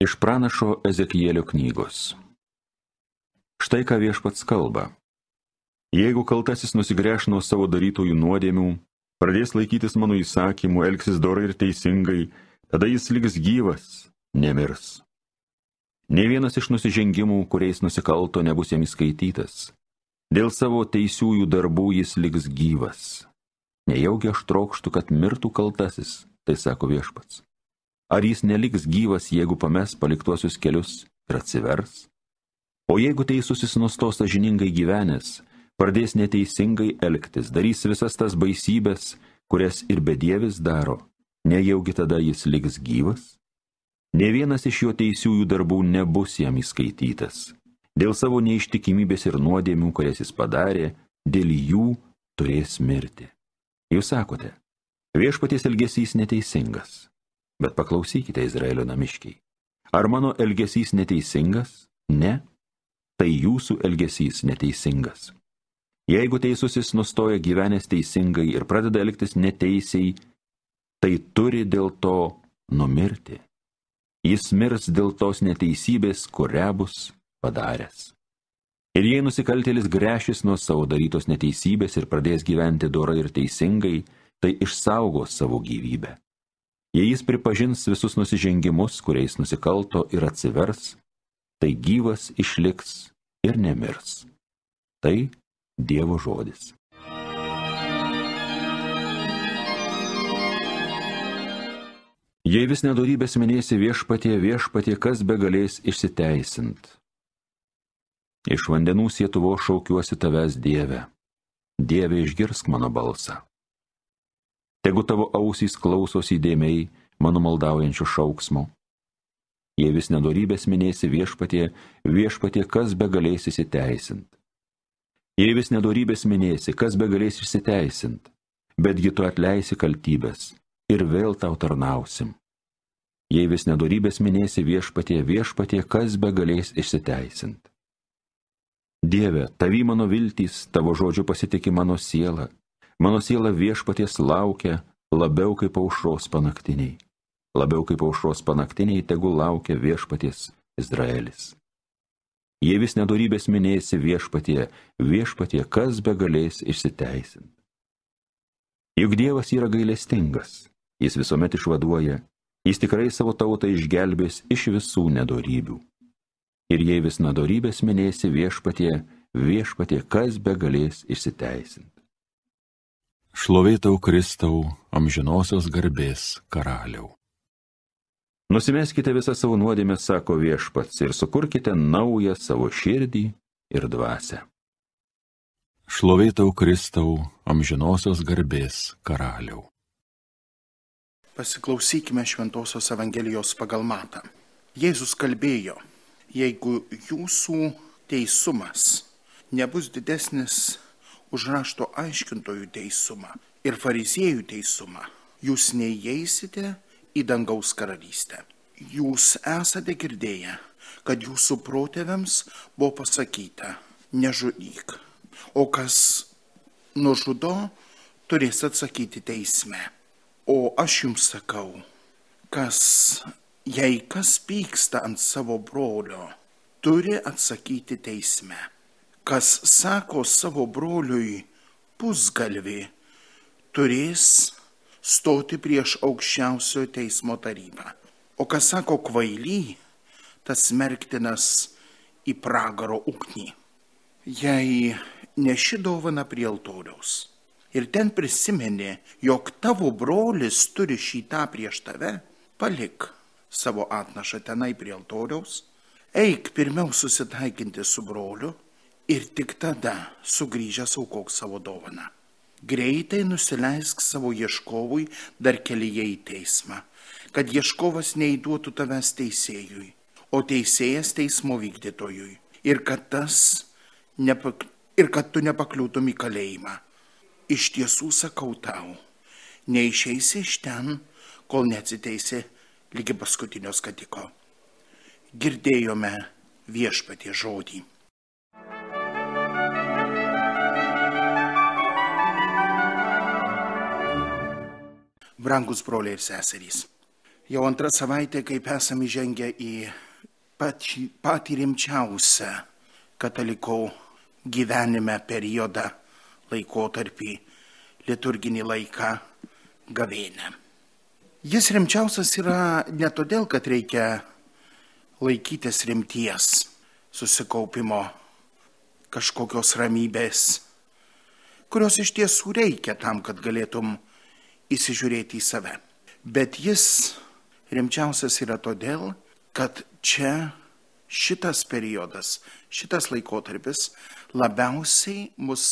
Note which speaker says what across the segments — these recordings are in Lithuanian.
Speaker 1: Iš pranašo Ezekielio knygos. Štai ką viešpats kalba. Jeigu kaltasis nusigręš nuo savo darytojų nuodėmių, pradės laikytis mano įsakymų, elgsis dorai ir teisingai, tada jis liks gyvas, nemirs. Ne vienas iš nusižengimų, kuriais nusikalto, nebus jam įskaitytas. Dėl savo teisiųjų darbų jis liks gyvas. Nejaugi aš trokštų, kad mirtų kaltasis, tai sako viešpats. Ar jis neliks gyvas, jeigu pames paliktuosius kelius ir atsivers? O jeigu teisusis nustos sažiningai gyvenęs, pradės neteisingai elgtis, darys visas tas baisybės, kurias ir bedievis daro, nejaugi tada jis liks gyvas? Ne vienas iš jo teisiųjų darbų nebus jam įskaitytas. Dėl savo neištikimybės ir nuodėmių, kurias jis padarė, dėl jų turės mirti. Jūs sakote, viešpaties elgesys neteisingas. Bet paklausykite, Izraelio namiškiai. Ar mano elgesys neteisingas? Ne. Tai jūsų elgesys neteisingas. Jeigu teisusis nustoja gyvenęs teisingai ir pradeda elgtis neteisiai, tai turi dėl to numirti. Jis mirs dėl tos neteisybės, kurią bus padaręs. Ir jei nusikaltėlis grešis nuo savo darytos neteisybės ir pradės gyventi dorai ir teisingai, tai išsaugos savo gyvybę. Jei jis pripažins visus nusižengimus, kuriais nusikalto ir atsivers, tai gyvas išliks ir nemirs. Tai Dievo žodis. Jei vis nedorybės minėsi viešpatie, viešpatie, kas be galės išsiteisint. Iš vandenų sietuvo šaukiuosi tavęs Dieve. Dieve išgirsk mano balsą. Tegu tavo ausys klausos įdėmiai mano maldaujančių šauksmo. Jei vis nedorybės minėsi viešpatie, viešpatie, kas be galės įsiteisint. Jei vis nedorybės minėsi, kas be galės išsiteisint, betgi tu atleisi kaltybės ir vėl tau tarnausim. Jei vis nedorybės minėsi viešpatie, viešpatie, kas be galės išsiteisint. Dieve, tavi mano viltys, tavo žodžių pasitikė mano siela, Mano siela viešpaties laukia labiau kaip aušros panaktiniai. Labiau kaip aušros panaktiniai tegul laukia viešpaties Izraelis. Jei vis nedorybės minėsi viešpatie, viešpatie, kas be galės išsiteisinti. Juk Dievas yra gailestingas, jis visuomet išvaduoja, jis tikrai savo tautą išgelbės iš visų nedorybių. Ir jei vis nedorybės minėsi viešpatie, viešpatie, kas be galės išsiteisinti.
Speaker 2: Šlovėtau Kristau, amžinosios garbės karaliau.
Speaker 1: Nusimeskite visą savo nuodėmę, sako viešpats, ir sukurkite naują savo širdį ir dvasę.
Speaker 2: Šlovėtau Kristau, amžinosios garbės karaliau.
Speaker 3: Pasiklausykime Šventojios Evangelijos pagal matą. Jėzus kalbėjo, jeigu jūsų teisumas nebus didesnis už rašto aiškintojų teisumą ir fariziejų teisumą, jūs neįeisite į dangaus karalystę. Jūs esate girdėję, kad jūsų protėviams buvo pasakyta, nežudyk, o kas nužudo, turės atsakyti teisme. O aš jums sakau, kas, jei kas pyksta ant savo brolio, turi atsakyti teisme kas sako savo broliui pusgalvi, turės stoti prieš aukščiausiojo teismo tarybą. O kas sako kvaily, tas smerktinas į pragaro ugnį. Jei neši dovana prie altoriaus ir ten prisimeni, jog tavo brolis turi šitą prieš tave, palik savo atnašą tenai prie altoriaus, eik pirmiau susitaikinti su broliu ir tik tada sugrįžęs aukok savo dovaną. Greitai nusileisk savo ieškovui dar kelyje į teismą, kad ieškovas neįduotų tavęs teisėjui, o teisėjas teismo vykdytojui, ir kad, tas, nepak, ir kad tu nepakliūtum į kalėjimą. Iš tiesų sakau tau, neišeisi iš ten, kol neatsiteisi lygi paskutinio skatiko. Girdėjome viešpatie žodį. Brangus broliai ir seserys, Jau antrą savaitę, kaip esame įžengę į patį, patį rimčiausią kataliko gyvenime periodą, laikotarpį, liturginį laiką, gavėnę. Jis rimčiausias yra ne todėl, kad reikia laikytis rimties, susikaupimo, kažkokios ramybės, kurios iš tiesų reikia tam, kad galėtum įsižiūrėti į save. Bet jis rimčiausias yra todėl, kad čia šitas periodas, šitas laikotarpis labiausiai mus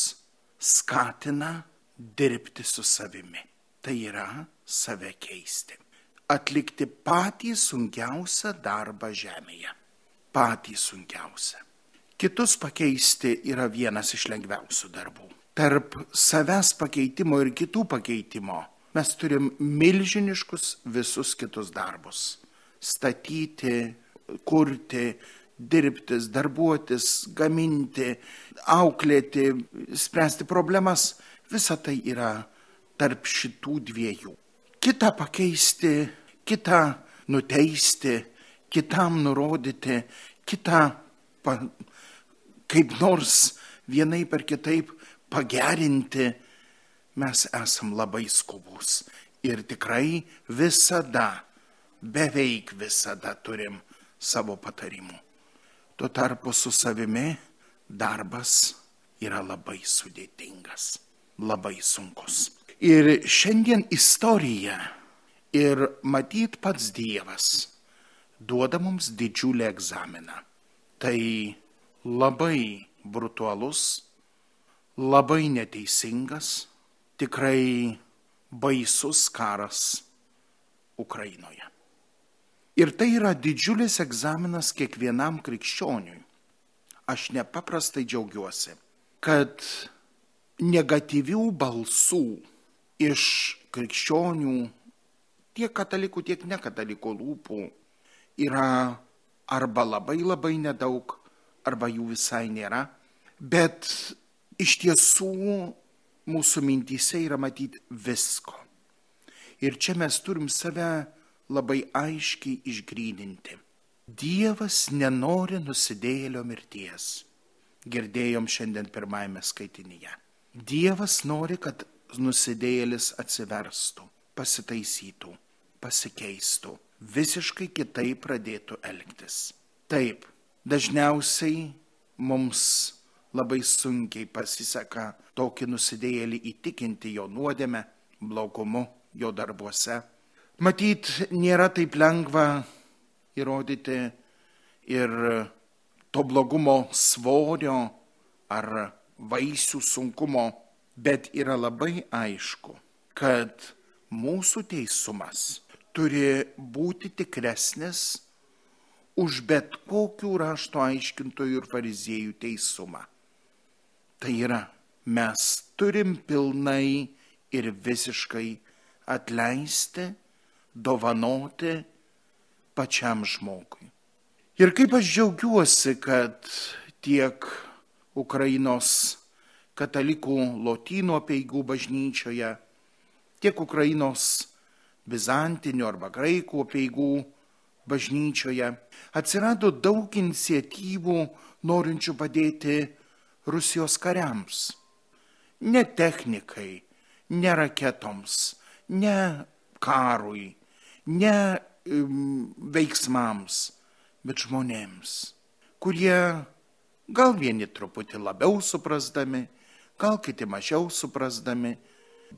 Speaker 3: skatina dirbti su savimi. Tai yra save keisti atlikti patį sunkiausią darbą žemėje. Patį sunkiausią. Kitus pakeisti yra vienas iš lengviausių darbų. Tarp savęs pakeitimo ir kitų pakeitimo mes turim milžiniškus visus kitus darbus. Statyti, kurti, dirbtis, darbuotis, gaminti, auklėti, spręsti problemas. Visa tai yra tarp šitų dviejų kitą pakeisti, kitą nuteisti, kitam nurodyti, kitą pa, kaip nors vienai per kitaip pagerinti, mes esam labai skubus. Ir tikrai visada, beveik visada turim savo patarimų. Tuo tarpu su savimi darbas yra labai sudėtingas, labai sunkus. Ir šiandien istorija ir matyt pats Dievas duoda mums didžiulį egzaminą. Tai labai brutalus, labai neteisingas, tikrai baisus karas Ukrainoje. Ir tai yra didžiulis egzaminas kiekvienam krikščioniui. Aš nepaprastai džiaugiuosi, kad negatyvių balsų iš krikščionių, tiek katalikų, tiek nekatalikų lūpų yra arba labai labai nedaug, arba jų visai nėra. Bet iš tiesų mūsų mintyse yra matyti visko. Ir čia mes turim save labai aiškiai išgrydinti. Dievas nenori nusidėjėlio mirties. Girdėjom šiandien pirmajame skaitinyje. Dievas nori, kad nusidėjėlis atsiverstų, pasitaisytų, pasikeistų, visiškai kitaip pradėtų elgtis. Taip, dažniausiai mums labai sunkiai pasiseka tokį nusidėjėlį įtikinti jo nuodėme, blogumu, jo darbuose. Matyt, nėra taip lengva įrodyti ir to blogumo svorio ar vaisių sunkumo Bet yra labai aišku, kad mūsų teisumas turi būti tikresnis už bet kokių rašto aiškintojų ir fariziejų teisumą. Tai yra, mes turim pilnai ir visiškai atleisti, dovanoti pačiam žmogui. Ir kaip aš džiaugiuosi, kad tiek Ukrainos katalikų lotynų apieigų bažnyčioje, tiek Ukrainos bizantinių arba graikų apieigų bažnyčioje atsirado daug iniciatyvų norinčių padėti Rusijos kariams. Ne technikai, ne raketoms, ne karui, ne um, veiksmams, bet žmonėms, kurie gal vieni truputį labiau suprasdami, gal kiti mažiau suprasdami,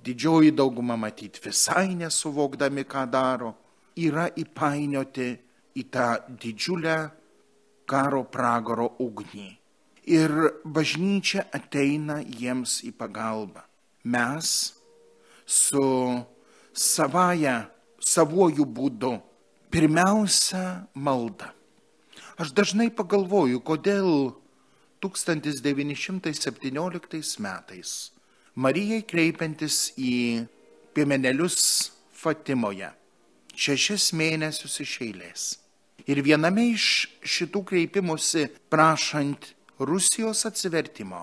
Speaker 3: didžioji dauguma matyti visai nesuvokdami, ką daro, yra įpainioti į tą didžiulę karo pragaro ugnį. Ir bažnyčia ateina jiems į pagalbą. Mes su savaja, savuoju būdu, pirmiausia malda. Aš dažnai pagalvoju, kodėl 1917 metais Marijai kreipiantis į piemenelius Fatimoje šešis mėnesius iš eilės. Ir viename iš šitų kreipimusi prašant Rusijos atsivertimo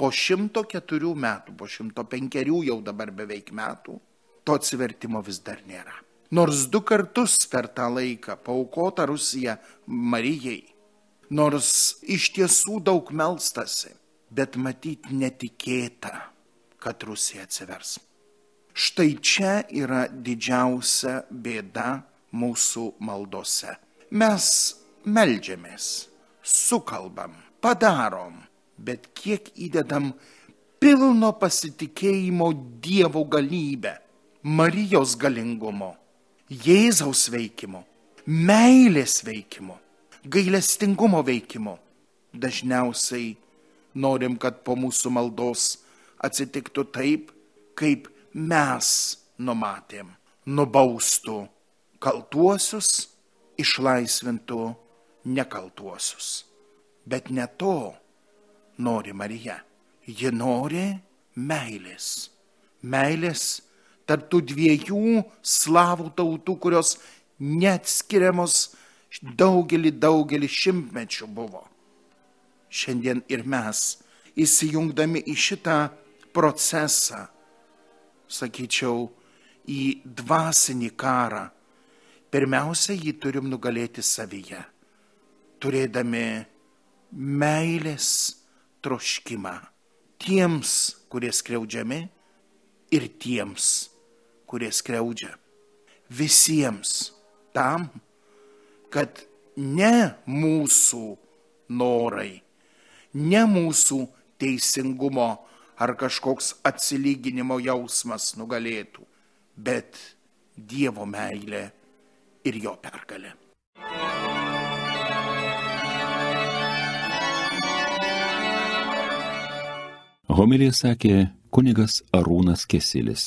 Speaker 3: po 104 metų, po 105 jau dabar beveik metų, to atsivertimo vis dar nėra. Nors du kartus per tą laiką paukota Rusija Marijai, nors iš tiesų daug melstasi, bet matyt netikėta, kad Rusija atsivers. Štai čia yra didžiausia bėda mūsų maldose. Mes melžiamės, sukalbam, padarom, bet kiek įdedam pilno pasitikėjimo Dievo galybę, Marijos galingumo, Jėzaus veikimo, meilės veikimo, gailestingumo veikimo. Dažniausiai norim, kad po mūsų maldos atsitiktų taip, kaip mes numatėm. Nubaustų kaltuosius, išlaisvintų nekaltuosius. Bet ne to nori Marija. Ji nori meilės. Meilės tarptų dviejų slavų tautų, kurios neatskiriamos daugelį, daugelį šimtmečių buvo. Šiandien ir mes, įsijungdami į šitą procesą, sakyčiau, į dvasinį karą, pirmiausia, jį turim nugalėti savyje, turėdami meilės troškimą tiems, kurie skriaudžiami ir tiems, kurie skriaudžia. Visiems tam, kad ne mūsų norai, ne mūsų teisingumo ar kažkoks atsilyginimo jausmas nugalėtų, bet Dievo meilė ir jo pergalė.
Speaker 2: Homilija sakė kunigas Arūnas Kesilis.